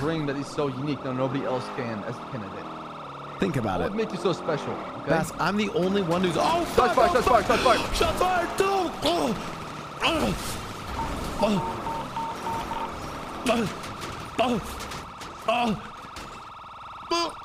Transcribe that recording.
bring that is so unique that nobody else can as a candidate? Think about What it. What makes you so special? Okay. Baas, I'm the only one who's. Oh, Shots fired! Shots fired! Shots fired! Shots fired! No! Oh! Oh! Oh! Oh! Oh! Oh! Oh!